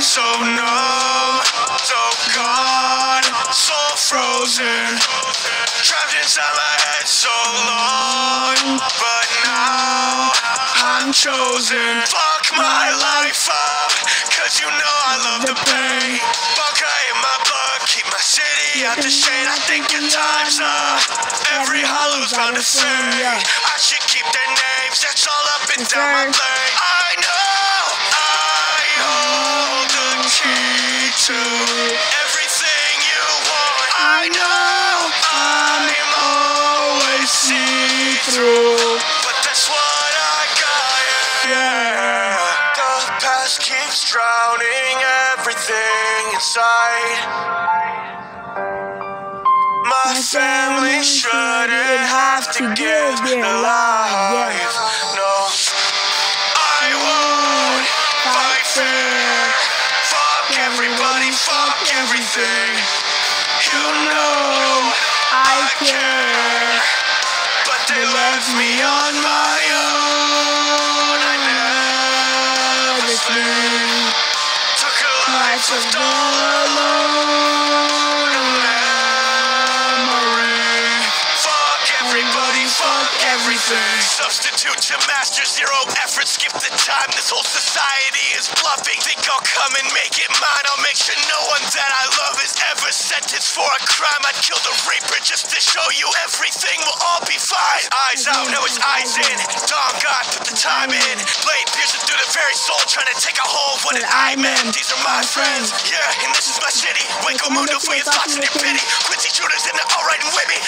So numb, so gone, so frozen. Trapped inside my head so long, but now I'm chosen. Fuck my life up, cause you know I love the pain. Bunker in my blood, keep my city out the shade. I think your time's up. Every hollow's bound to fade. I should keep their names, that's all up and down my blade. To everything you want. I know I'm always see through, but that's what I got. Yeah, the past keeps drowning everything inside. My family shouldn't have to give their life. No, fuck everything. You know I care, but they left me on my own. I never sleep. Took a life lived Substitute to master zero effort. Skip the time. This whole society is bluffing. Think I'll come and make it mine. I'll make sure no one that I love is ever sentenced for a crime. I'd kill the reaper just to show you everything will all be fine. Eyes out, now it's eyes in. Dawn God, put the time in. Blade piercing through the very soul, trying to take a hold of what an I meant. These are my friends, yeah, and this is my city. Hueco Mundo for your thoughts and your pity. Quincy shooters in the alright and with me.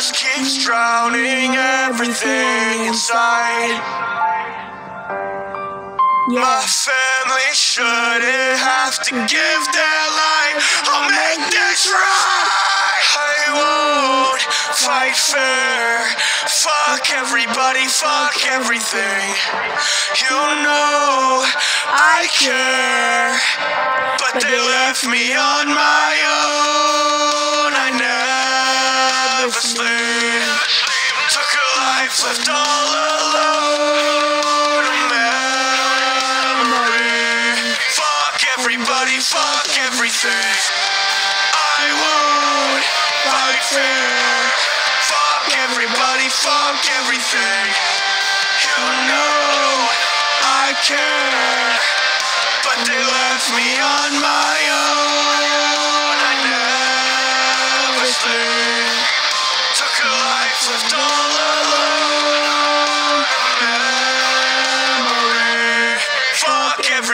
Past keeps drowning everything inside. My family shouldn't have to give their life. I'll make this right. I won't fight fair. Fuck everybody, fuck everything. You know I care, but they left me on my own. Life left all alone. Memory. Fuck everybody, fuck everything. I won't fight fair. Fuck everybody, fuck everything. You know I care, but they left me on my own. I never sleep.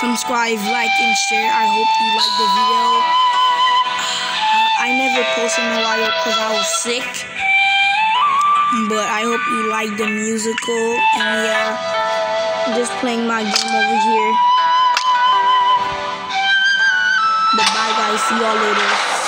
Subscribe, like, and share. I hope you like the video. I never posted a while because I was sick. But I hope you like the musical. And yeah, just playing my game over here. Bye guys, see y'all later.